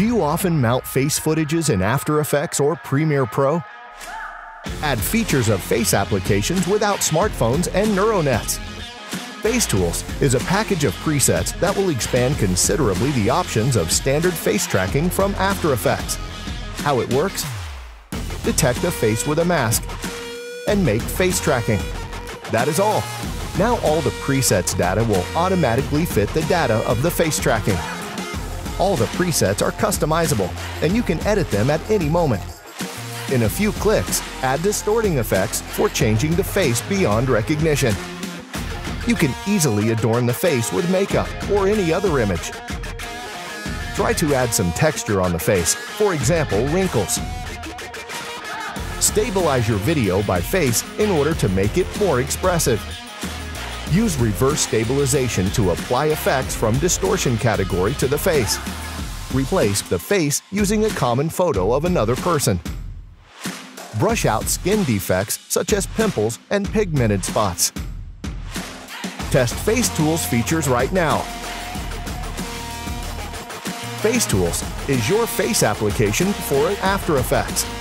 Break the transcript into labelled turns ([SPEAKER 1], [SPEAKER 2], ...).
[SPEAKER 1] Do you often mount face footages in After Effects or Premiere Pro? Add features of face applications without smartphones and neural nets. FaceTools is a package of presets that will expand considerably the options of standard face tracking from After Effects. How it works? Detect a face with a mask and make face tracking. That is all. Now all the presets data will automatically fit the data of the face tracking. All the presets are customizable, and you can edit them at any moment. In a few clicks, add distorting effects for changing the face beyond recognition. You can easily adorn the face with makeup or any other image. Try to add some texture on the face, for example wrinkles. Stabilize your video by face in order to make it more expressive. Use reverse stabilization to apply effects from distortion category to the face. Replace the face using a common photo of another person. Brush out skin defects such as pimples and pigmented spots. Test Face Tools features right now. Face Tools is your face application for After Effects.